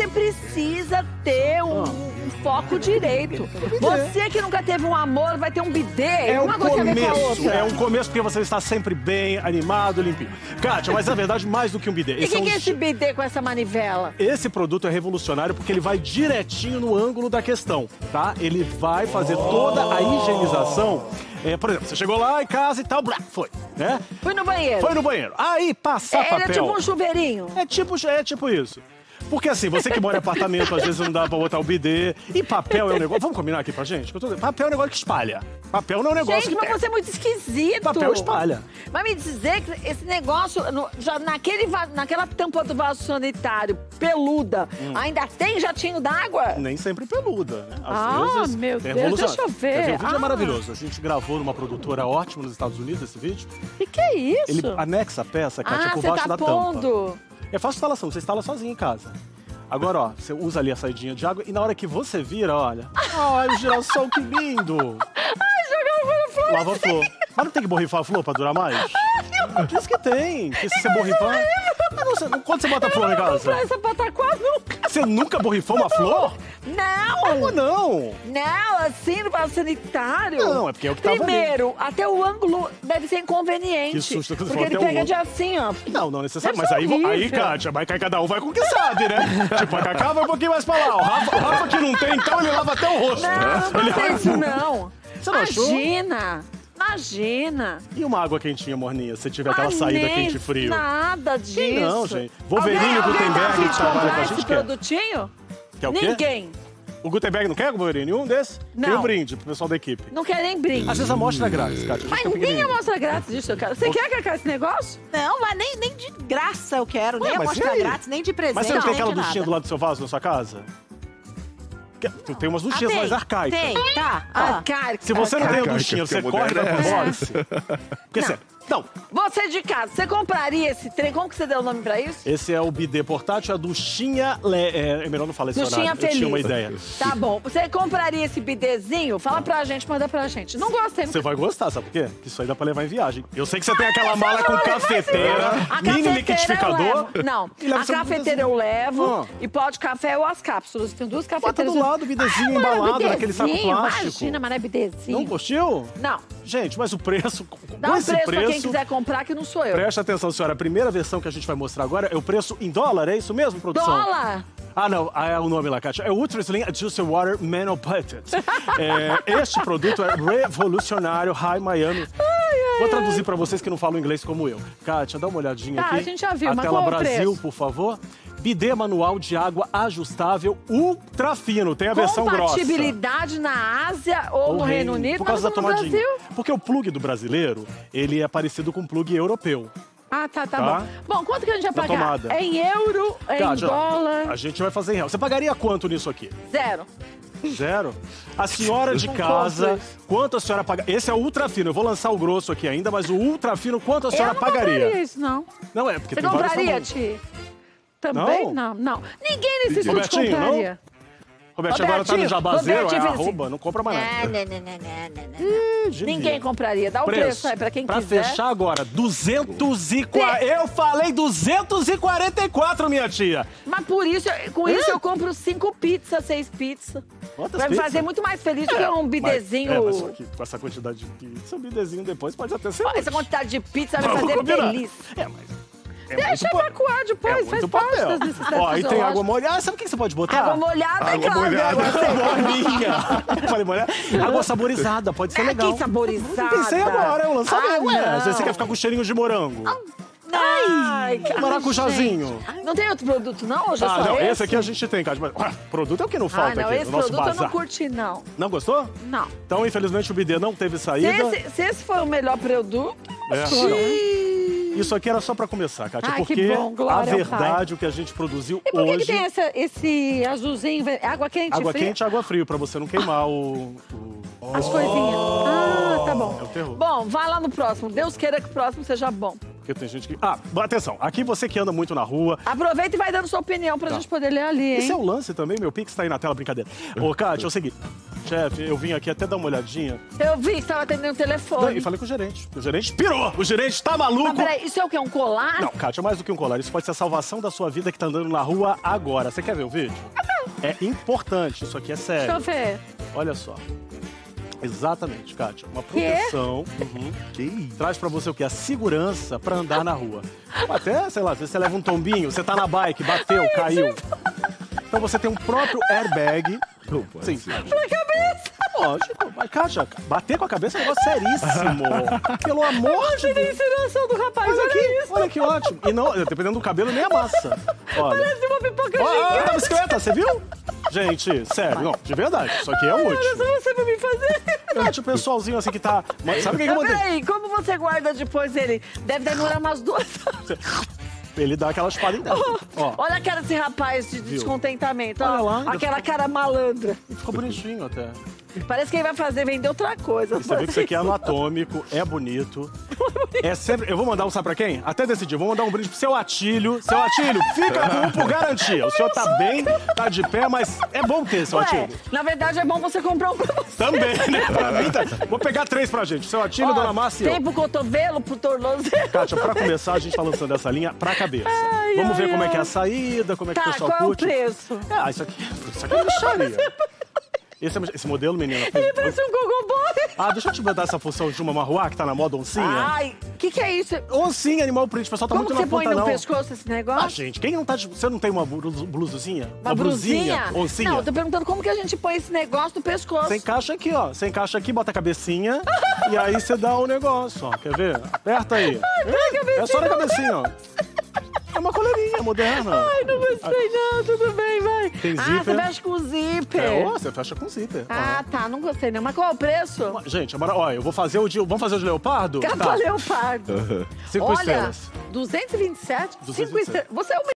você precisa ter um, um foco direito. Você que nunca teve um amor, vai ter um bidê. É um uma começo, é um começo porque você está sempre bem, animado, limpinho. Kátia, mas na verdade, mais do que um bidê. E o que, é um que é esse bidê com essa manivela? Esse produto é revolucionário porque ele vai direitinho no ângulo da questão, tá? Ele vai fazer toda a higienização. É, por exemplo, você chegou lá em casa e tal, blá, foi, né? Fui no banheiro. Foi no banheiro. Aí, passar Ele papel. é tipo um chuveirinho. É tipo, é tipo isso. Porque assim, você que mora em apartamento, às vezes não dá pra botar o bidê. E papel é um negócio. Vamos combinar aqui pra gente? Tô Papel é um negócio que espalha. Papel não é um negócio Gente, que. mas você é muito esquisito. Papel espalha. Vai me dizer que esse negócio, no- já naquele, naquela tampa do vaso sanitário, peluda, Hum. ainda tem jatinho d'água? Nem sempre peluda, né? Às Ah, vezes, meu é Deus, deixa eu ver. O vídeo Ah. é maravilhoso. A gente gravou numa produtora ótima nos Estados Unidos esse vídeo. E que é isso? Ele anexa a peça, Kátia, ah, por baixo tá da tampa. É fácil instalação, você instala sozinho em casa. Agora, ó, você usa ali a saidinha de água e na hora que você vira, olha. Ai, o girassol, que lindo! Ai, fora flor. Lava a flor. Mas não tem que borrifar a flor pra durar mais? Diz que tem. Que se você borrifar. Mas não, você- quando você bota a flor em casa? essa pataquá nunca. Você nunca borrifou uma flor? Não! Como não? Não, assim no vaso sanitário. Não, é porque é o que tava ali. Primeiro, até o ângulo deve ser inconveniente. Que susto que você Porque ele pega de outro. assim, ó. Não, não necessariamente. Mas aí, aí, horrível. Kátia, vai cair cada um vai com o que sabe, né? tipo, a Cacá vai um pouquinho mais pra lá. O Rafa, o Rafa que não tem, então ele lava até o rosto. Não, não ele tem isso não. Você não achou? Imagina. E uma água quentinha, morninha, se tiver aquela saída nem quente e frio? Nada disso. Quem não, gente? Wolverine e Gutenberg, tá que trabalham comprar com a esse gente, quer. produtinho? Quer o quê? Ninguém. O Gutenberg não quer, Wolverine? Um desses? Tem Não. um brinde pro pessoal da equipe. Não quer nem brinde. Às vezes a amostra é grátis, Kátia. a gente Mas pequenininho. amostra grátis disso, eu quero. Você quer Cacá, esse negócio? Não, mas nem, nem de graça eu quero, Ué, nem amostra grátis, nem de presente, Mas você não tem nem aquela nada. do lado do seu vaso na sua casa? Tu tem umas Ah, duchinhas tem, mais arcaicas. Tem, tá. Ah. Arcaica. Se você não tem a Arcaica, duchinha, você corre e vai pro moderna. boxe. Porque você... Não, Você de casa, você compraria esse trem? Como que você deu o nome pra isso? esse é o bidê portátil, a duchinha... Le... É, é melhor não falar esse Duchinha horário. Eu tinha uma feliz. ideia. Tá bom. Você compraria esse bidezinho? Fala pra gente, manda pra gente. Não gostei. Você vai gostar, sabe por quê? Que isso aí dá pra levar em viagem. Eu sei que você tem aquela mala com cafeteira, mini cafeteira liquidificador. Não, a cafeteira eu levo Ah. e pode café ou as cápsulas. Tem duas Bota cafeteiras. do lado o bidezinho Ah, embalado naquele saco plástico. Imagina, mas não é bidezinho. Não curtiu? Não. Gente, mas o preço... Dá um preço, preço... pra quem quiser comprar, que não sou eu. Preste atenção, senhora. A primeira versão que a gente vai mostrar agora é o preço em dólar, é isso mesmo, produção? Dólar! Ah, não, ah, é o nome lá, Kátia. É o Ultra Slim Adjusted Water Manoplated. é, este produto é revolucionário, High Miami. Vou traduzir pra vocês que não falam inglês como eu. Kátia, dá uma olhadinha Tá, aqui. a gente já viu, a mas tela é Brasil, por favor. Bidê manual de água ajustável ultra fino. Tem a versão grossa. Compatibilidade na Ásia ou, no Reino Unido, por mas causa no da tomadinha. Brasil. Porque o plug do brasileiro, ele é parecido com o plug europeu. Ah, tá, tá, Tá? bom. Bom, quanto que a gente vai Da pagar? tomada. É em euro, é em Kátia, dólar? A gente vai fazer em real. Você pagaria quanto nisso aqui? Zero. Zero? A senhora de casa, quanto a senhora paga? Esse é o ultra fino. Eu vou lançar o grosso aqui ainda, mas o ultra fino, quanto a Eu senhora não pagaria? compraria isso, não. Não é, porque Você tem vários compraria. Ti? Também? Não? não, Ninguém nesse estúdio Robertinho, não? compraria. Roberto, agora tá no Robertinho, jabazeiro, é fez assim. arroba, não compra mais nada. Não, não, não, não, não, não, não. Ih, devia. Ninguém compraria. Dá o preço, aí pra quem pra quiser. fechar agora, 240. Eu falei 244, minha tia. Mas por isso, com isso eu compro cinco pizzas, seis pizzas. Quantas Vai me fazer muito mais feliz do que um bidezinho. Mas, é, mas só que com essa quantidade de pizza, um bidezinho depois pode até ser. Essa quantidade de pizza vai me fazer combinar. feliz. É, mas. É Deixa muito pa- evacuar depois, é faz muito parte papel. das necessidades Ó, aí tem água molhada. Ah, sabe o que você pode botar? Água molhada, é Água claro. molhada. Água. Morninha. Falei molhada. Água saborizada, pode ser Ah, legal. que saborizada. Pensei agora, é um lançamento. Ah, Ué, você quer ficar com cheirinho de morango. Ai, cara, Maracujazinho. gente. Não tem outro produto, não? Hoje é Ah, só não, esse? esse aqui a gente tem, cara. Mas, ué, produto é o que não Ah, falta não, aqui esse no nosso produto eu não curti, não. Não gostou? Não. Então, infelizmente, o bidê não teve Se saída. esse, se esse for o melhor produto, É. foram. Isso aqui era só pra começar, Kátia, Ai, porque bom, glória a verdade, o que a gente produziu E por que, hoje... que tem essa, esse azulzinho? Água quente Água fria? quente e água frio, pra você não queimar o... o- As coisinhas. Ah, tá bom. É o terror. Bom, vai lá no próximo. Deus queira que o próximo seja bom. Porque tem gente que... Ah, atenção, aqui você que anda muito na rua... Aproveita e vai dando sua opinião pra Tá. gente poder ler ali, hein? Esse é o lance também, meu Pix tá aí na tela, brincadeira. Ô, Kátia, é o seguinte. chefe, eu vim aqui até dar uma olhadinha. Eu vi que tava atendendo o Não, telefone. e falei com o gerente. O gerente pirou! O gerente tá maluco! Mas peraí, isso é o quê? Um colar? Não, Kátia, mais do que um colar. Isso pode ser a salvação da sua vida que tá andando na rua agora. Você quer ver o vídeo? É importante, isso aqui é Deixa eu sério. ver. Olha só. Exatamente, Kátia. Uma proteção. uhum, Que traz pra você o quê? A segurança pra andar na rua. Até, sei lá, se você leva um tombinho, você tá na bike, bateu, caiu. Então você tem um próprio airbag. Não pode Sim. ser. Na cabeça! Lógico. Mas, Kátia, bater com a cabeça é um negócio seríssimo. Pelo amor de a Deus. insinuação do rapaz, Olha olha aqui, isso. olha que ótimo. E não, dependendo do cabelo, nem amassa. Olha. Parece uma pipoca ó, gigante. a bicicleta, você viu? Gente, sério, não, de verdade, isso aqui é Olha útil. só você pra me fazer. Gente, o pessoalzinho assim que tá. Sabe o que, que eu mandei? peraí, como você guarda depois ele? Deve demorar umas duas horas. Ele dá aquela espada em dentro. Ó, Olha a cara desse rapaz de descontentamento. Olha ó. lá, ainda Aquela cara malandra. ficou bonitinho até. Parece que ele vai fazer vender outra coisa. E você vê que isso aqui é anatômico, é bonito. É sempre. Eu vou mandar um, sabe pra quem? Até decidir. Vou mandar um brinde pro seu Atílio. Seu Atílio, fica com um por garantia. O senhor tá bem, tá de pé, mas é bom ter, seu Ué, Atílio. na verdade é bom você comprar um pra você. Também, né? Pra mim, tá... Vou pegar três pra gente. Seu Atílio, Ó, Dona Márcia. Tem pro cotovelo, pro tornozelo. Kátia, pra começar, a gente tá lançando essa linha pra cabeça. Ai, Vamos ver ai, como é que é ai. a saída, como é que o Tá, pessoal qual é o curte. preço? Ah, isso aqui, isso aqui é lixaria. Esse, é- esse modelo, menina. Ele parece um gogoboy. Ah, deixa eu te botar essa função de uma marruá que tá na moda oncinha. Ai, o que, que é isso? Oncinha, animal print. O pessoal tá Como muito você na põe ponta, no não. pescoço esse negócio? Ah, gente, quem não tá de... Você não tem uma blu- blusuzinha? Uma brusinha? Oncinha? Não, eu tô perguntando como que a gente põe esse negócio no pescoço. Você encaixa aqui, ó. Você encaixa aqui, bota a cabecinha e aí você dá o negócio, ó. Quer ver? Aperta aí. é, é só na cabecinha, ó. É uma coleirinha moderna. Ai, não gostei não, tudo bem, vai. Tem Ah, zíper. você mexe com zíper. É, ó, você fecha com zíper. Ah, tá, não gostei não. Mas qual é o preço? Gente, agora, ó, eu vou fazer o de... Vamos fazer o de leopardo? Capa Tá. leopardo. Cinco Olha, estrelas. 227, 5 227. estrelas. Você é o